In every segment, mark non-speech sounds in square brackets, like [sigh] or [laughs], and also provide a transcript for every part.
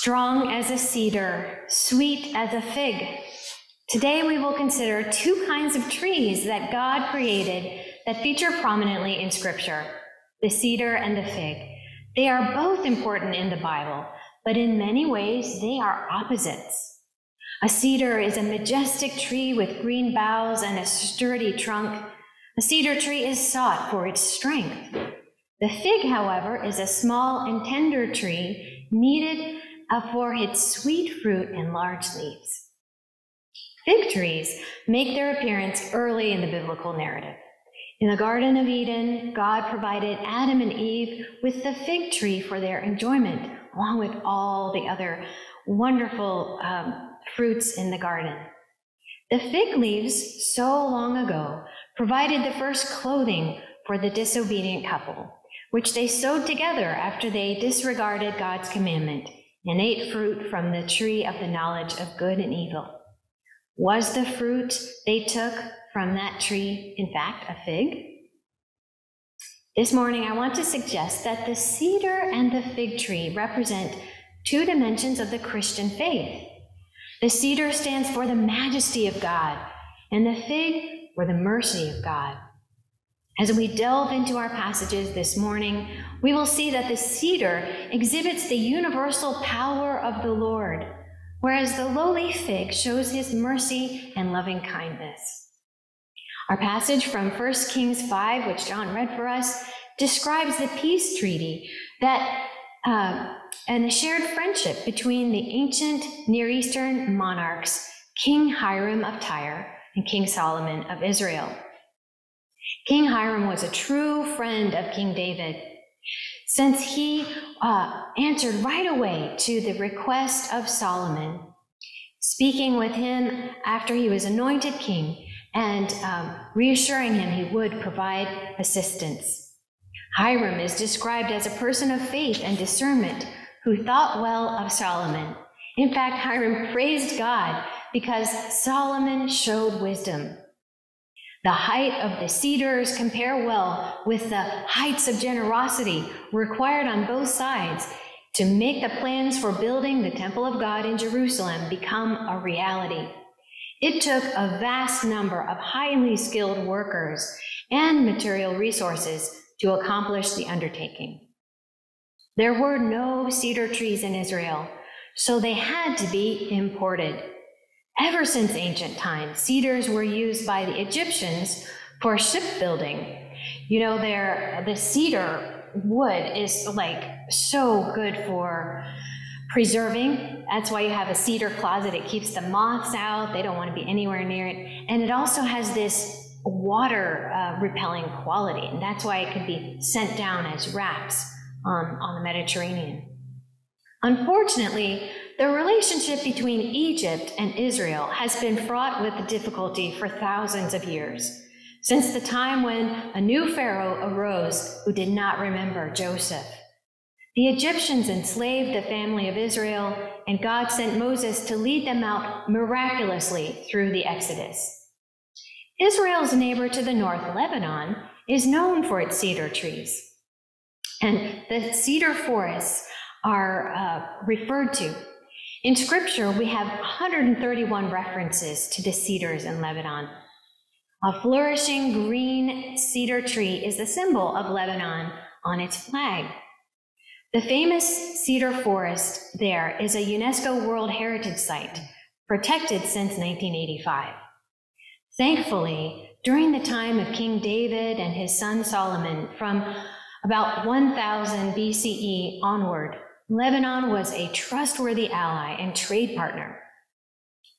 strong as a cedar, sweet as a fig. Today we will consider two kinds of trees that God created that feature prominently in Scripture the cedar and the fig. They are both important in the Bible, but in many ways they are opposites. A cedar is a majestic tree with green boughs and a sturdy trunk. A cedar tree is sought for its strength. The fig, however, is a small and tender tree needed for its sweet fruit and large leaves. Fig trees make their appearance early in the biblical narrative. In the Garden of Eden, God provided Adam and Eve with the fig tree for their enjoyment, along with all the other wonderful um, fruits in the garden. The fig leaves, so long ago, provided the first clothing for the disobedient couple, which they sewed together after they disregarded God's commandment and ate fruit from the tree of the knowledge of good and evil. Was the fruit they took from that tree, in fact, a fig? This morning, I want to suggest that the cedar and the fig tree represent two dimensions of the Christian faith. The cedar stands for the majesty of God, and the fig for the mercy of God. As we delve into our passages this morning, we will see that the cedar exhibits the universal power of the Lord, whereas the lowly fig shows his mercy and loving kindness. Our passage from 1 Kings 5, which John read for us, describes the peace treaty that uh, and the shared friendship between the ancient Near Eastern monarchs, King Hiram of Tyre and King Solomon of Israel. King Hiram was a true friend of King David, since he uh, answered right away to the request of Solomon, speaking with him after he was anointed king and um, reassuring him he would provide assistance. Hiram is described as a person of faith and discernment who thought well of Solomon. In fact, Hiram praised God because Solomon showed wisdom. The height of the cedars compare well with the heights of generosity required on both sides to make the plans for building the temple of God in Jerusalem become a reality. It took a vast number of highly skilled workers and material resources to accomplish the undertaking. There were no cedar trees in Israel, so they had to be imported. Ever since ancient times, cedars were used by the Egyptians for shipbuilding. You know, the cedar wood is like so good for preserving. That's why you have a cedar closet. It keeps the moths out. They don't want to be anywhere near it. And it also has this water uh, repelling quality. And that's why it could be sent down as rafts um, on the Mediterranean. Unfortunately, the relationship between Egypt and Israel has been fraught with difficulty for thousands of years, since the time when a new Pharaoh arose who did not remember Joseph. The Egyptians enslaved the family of Israel, and God sent Moses to lead them out miraculously through the Exodus. Israel's neighbor to the north, Lebanon, is known for its cedar trees. And the cedar forests are uh, referred to. In scripture, we have 131 references to the cedars in Lebanon. A flourishing green cedar tree is the symbol of Lebanon on its flag. The famous cedar forest there is a UNESCO World Heritage Site, protected since 1985. Thankfully, during the time of King David and his son Solomon, from about 1000 BCE onward, Lebanon was a trustworthy ally and trade partner.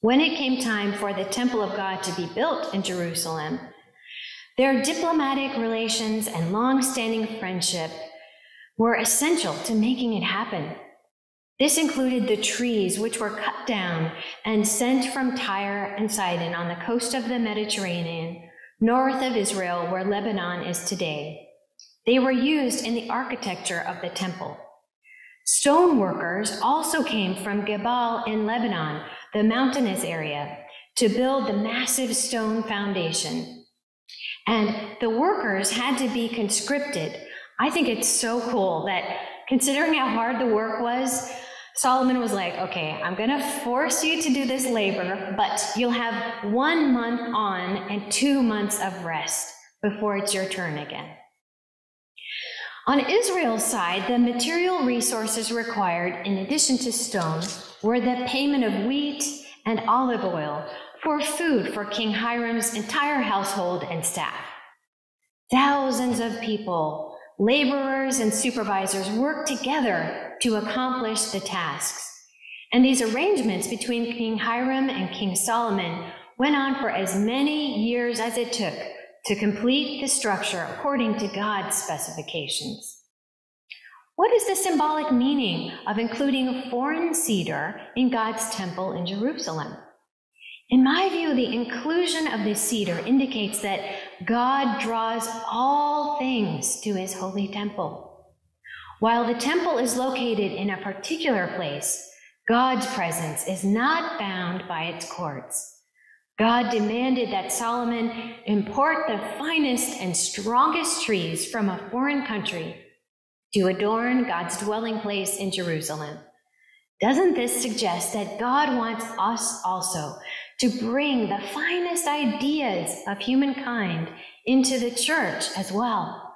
When it came time for the temple of God to be built in Jerusalem, their diplomatic relations and long standing friendship were essential to making it happen. This included the trees which were cut down and sent from Tyre and Sidon on the coast of the Mediterranean, north of Israel, where Lebanon is today. They were used in the architecture of the temple. Stone workers also came from Gebal in Lebanon, the mountainous area, to build the massive stone foundation. And the workers had to be conscripted I think it's so cool that considering how hard the work was, Solomon was like, okay, I'm going to force you to do this labor, but you'll have one month on and two months of rest before it's your turn again. On Israel's side, the material resources required, in addition to stone, were the payment of wheat and olive oil for food for King Hiram's entire household and staff. Thousands of people, laborers and supervisors, worked together to accomplish the tasks. And these arrangements between King Hiram and King Solomon went on for as many years as it took to complete the structure according to God's specifications. What is the symbolic meaning of including a foreign cedar in God's temple in Jerusalem? In my view, the inclusion of this cedar indicates that God draws all things to his holy temple. While the temple is located in a particular place, God's presence is not bound by its courts. God demanded that Solomon import the finest and strongest trees from a foreign country to adorn God's dwelling place in Jerusalem. Doesn't this suggest that God wants us also to bring the finest ideas of humankind into the church as well.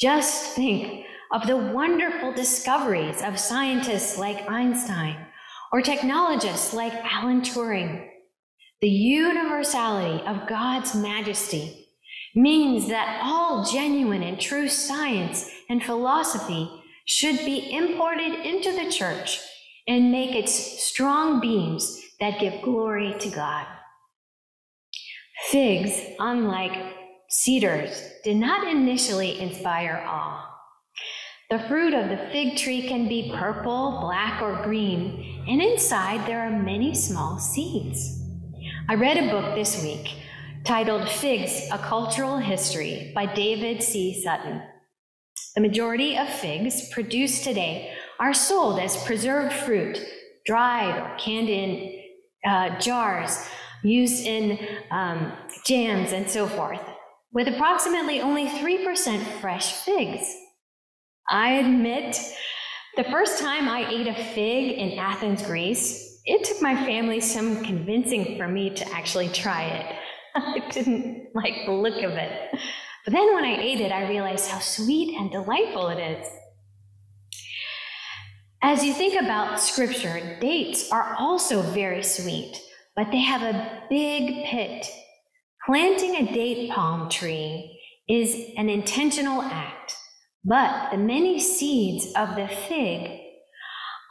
Just think of the wonderful discoveries of scientists like Einstein or technologists like Alan Turing. The universality of God's majesty means that all genuine and true science and philosophy should be imported into the church and make its strong beams that give glory to God. Figs, unlike cedars, did not initially inspire awe. The fruit of the fig tree can be purple, black, or green, and inside there are many small seeds. I read a book this week titled Figs A Cultural History by David C. Sutton. The majority of figs produced today are sold as preserved fruit, dried or canned in uh, jars used in um, jams and so forth, with approximately only 3% fresh figs. I admit, the first time I ate a fig in Athens, Greece, it took my family some convincing for me to actually try it. [laughs] I didn't like the look of it. But then when I ate it, I realized how sweet and delightful it is. As you think about scripture, dates are also very sweet, but they have a big pit. Planting a date palm tree is an intentional act, but the many seeds of the fig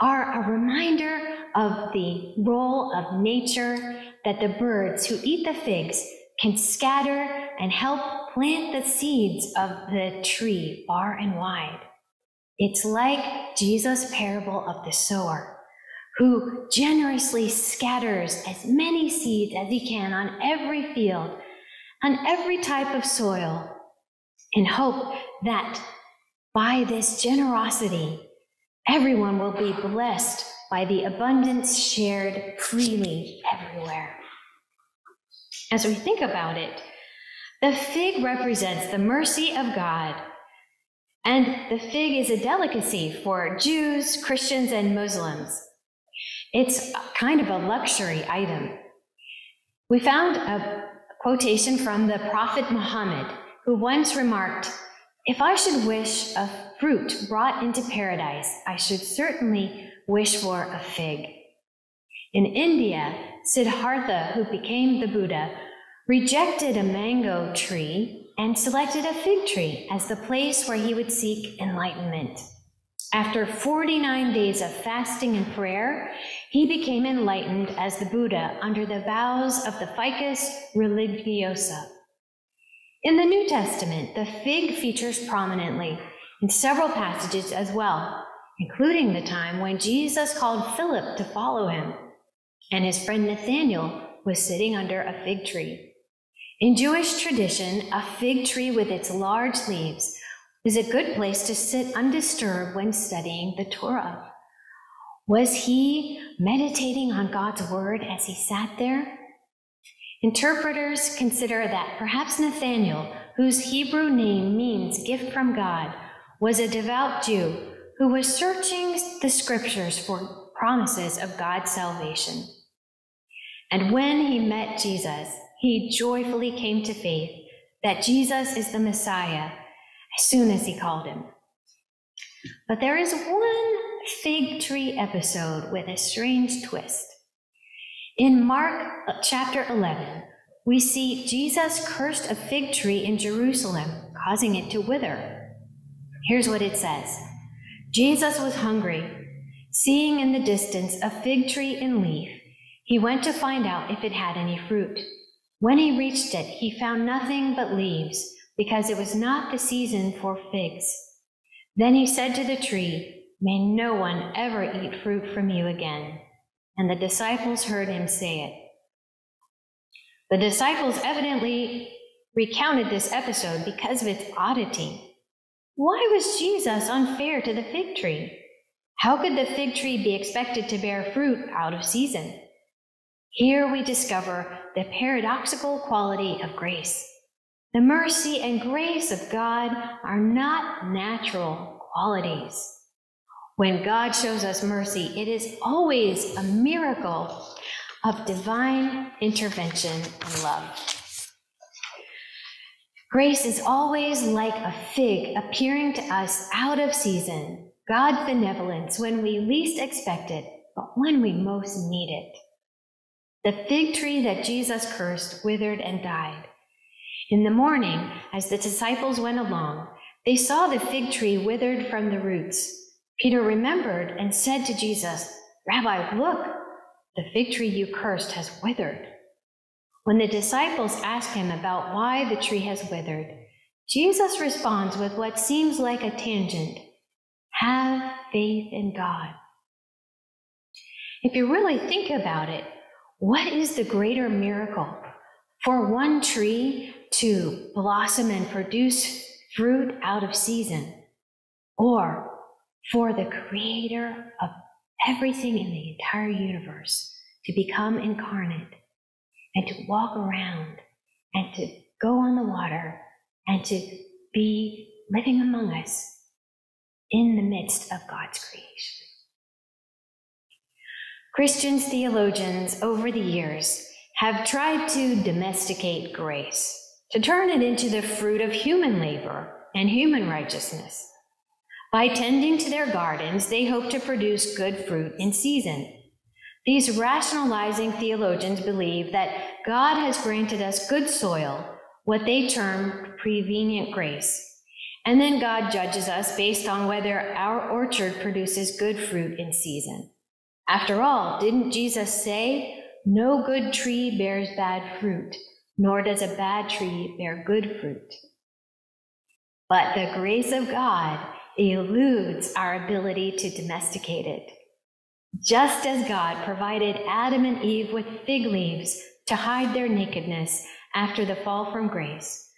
are a reminder of the role of nature that the birds who eat the figs can scatter and help plant the seeds of the tree far and wide. It's like Jesus' parable of the sower, who generously scatters as many seeds as he can on every field, on every type of soil, in hope that by this generosity, everyone will be blessed by the abundance shared freely everywhere. As we think about it, the fig represents the mercy of God and the fig is a delicacy for Jews, Christians, and Muslims. It's kind of a luxury item. We found a quotation from the Prophet Muhammad, who once remarked, If I should wish a fruit brought into paradise, I should certainly wish for a fig. In India, Siddhartha, who became the Buddha, rejected a mango tree and selected a fig tree as the place where he would seek enlightenment. After 49 days of fasting and prayer, he became enlightened as the Buddha under the vows of the Ficus Religiosa. In the New Testament, the fig features prominently in several passages as well, including the time when Jesus called Philip to follow him, and his friend Nathanael was sitting under a fig tree. In Jewish tradition, a fig tree with its large leaves is a good place to sit undisturbed when studying the Torah. Was he meditating on God's word as he sat there? Interpreters consider that perhaps Nathanael, whose Hebrew name means gift from God, was a devout Jew who was searching the scriptures for promises of God's salvation. And when he met Jesus, he joyfully came to faith that Jesus is the Messiah as soon as he called him. But there is one fig tree episode with a strange twist. In Mark uh, chapter 11, we see Jesus cursed a fig tree in Jerusalem, causing it to wither. Here's what it says Jesus was hungry. Seeing in the distance a fig tree in leaf, he went to find out if it had any fruit. When he reached it, he found nothing but leaves, because it was not the season for figs. Then he said to the tree, May no one ever eat fruit from you again. And the disciples heard him say it. The disciples evidently recounted this episode because of its oddity. Why was Jesus unfair to the fig tree? How could the fig tree be expected to bear fruit out of season? Here we discover the paradoxical quality of grace. The mercy and grace of God are not natural qualities. When God shows us mercy, it is always a miracle of divine intervention and love. Grace is always like a fig appearing to us out of season, God's benevolence when we least expect it, but when we most need it. The fig tree that Jesus cursed withered and died. In the morning, as the disciples went along, they saw the fig tree withered from the roots. Peter remembered and said to Jesus, Rabbi, look, the fig tree you cursed has withered. When the disciples ask him about why the tree has withered, Jesus responds with what seems like a tangent Have faith in God. If you really think about it, what is the greater miracle? For one tree to blossom and produce fruit out of season, or for the creator of everything in the entire universe to become incarnate and to walk around and to go on the water and to be living among us in the midst of God's creation. Christians, theologians over the years have tried to domesticate grace, to turn it into the fruit of human labor and human righteousness. By tending to their gardens, they hope to produce good fruit in season. These rationalizing theologians believe that God has granted us good soil, what they term prevenient grace, and then God judges us based on whether our orchard produces good fruit in season. After all, didn't Jesus say, No good tree bears bad fruit, nor does a bad tree bear good fruit? But the grace of God eludes our ability to domesticate it. Just as God provided Adam and Eve with fig leaves to hide their nakedness after the fall from grace,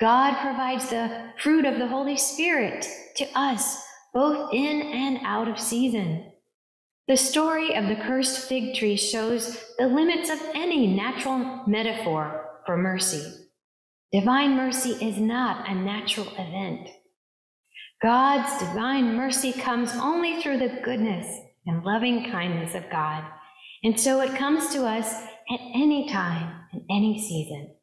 God provides the fruit of the Holy Spirit to us, both in and out of season. The story of the cursed fig tree shows the limits of any natural metaphor for mercy. Divine mercy is not a natural event. God's divine mercy comes only through the goodness and loving kindness of God, and so it comes to us at any time and any season.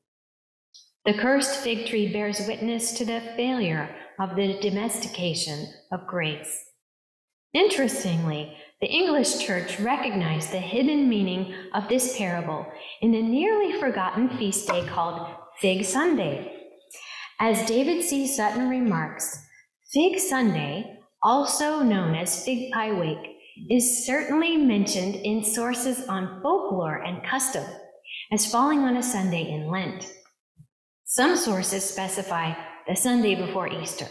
The cursed fig tree bears witness to the failure of the domestication of grace. Interestingly, the English church recognized the hidden meaning of this parable in a nearly forgotten feast day called Fig Sunday. As David C. Sutton remarks, Fig Sunday, also known as Fig Pie Week, is certainly mentioned in sources on folklore and custom as falling on a Sunday in Lent. Some sources specify the Sunday before Easter.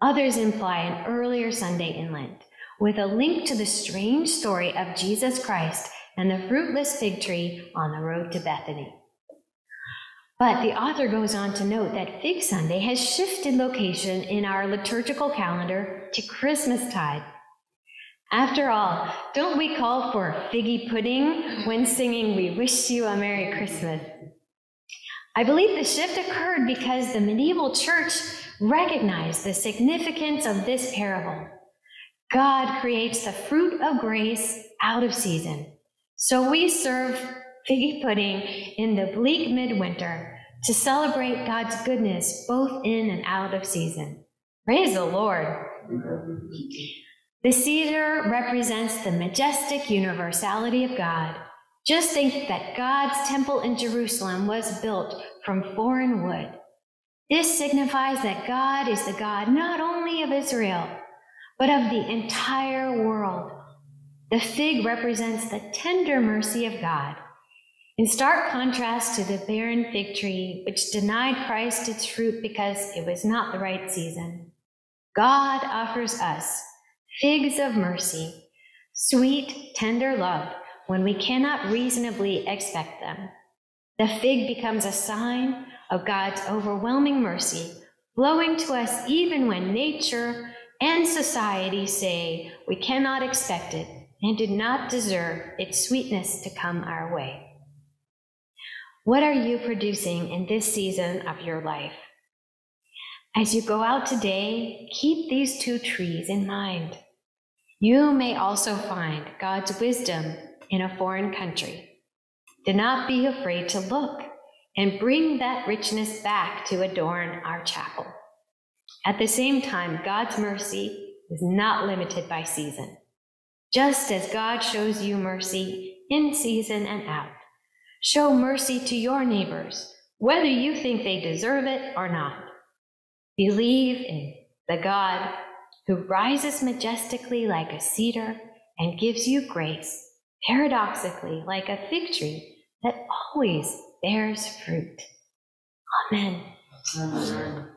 Others imply an earlier Sunday in Lent with a link to the strange story of Jesus Christ and the fruitless fig tree on the road to Bethany. But the author goes on to note that Fig Sunday has shifted location in our liturgical calendar to Christmastide. After all, don't we call for figgy pudding when singing We Wish You a Merry Christmas? I believe the shift occurred because the medieval church recognized the significance of this parable God creates the fruit of grace out of season. So we serve figgy pudding in the bleak midwinter to celebrate God's goodness both in and out of season. Praise the Lord. The cedar represents the majestic universality of God. Just think that God's temple in Jerusalem was built from foreign wood. This signifies that God is the God not only of Israel, but of the entire world. The fig represents the tender mercy of God. In stark contrast to the barren fig tree, which denied Christ its fruit because it was not the right season, God offers us figs of mercy, sweet, tender love when we cannot reasonably expect them. The fig becomes a sign of God's overwhelming mercy, flowing to us even when nature and society say we cannot expect it and do not deserve its sweetness to come our way. What are you producing in this season of your life? As you go out today, keep these two trees in mind. You may also find God's wisdom in a foreign country. Do not be afraid to look and bring that richness back to adorn our chapel. At the same time, God's mercy is not limited by season. Just as God shows you mercy in season and out, show mercy to your neighbors, whether you think they deserve it or not. Believe in the God who rises majestically like a cedar and gives you grace, paradoxically like a fig tree that always bears fruit. Amen. Amen.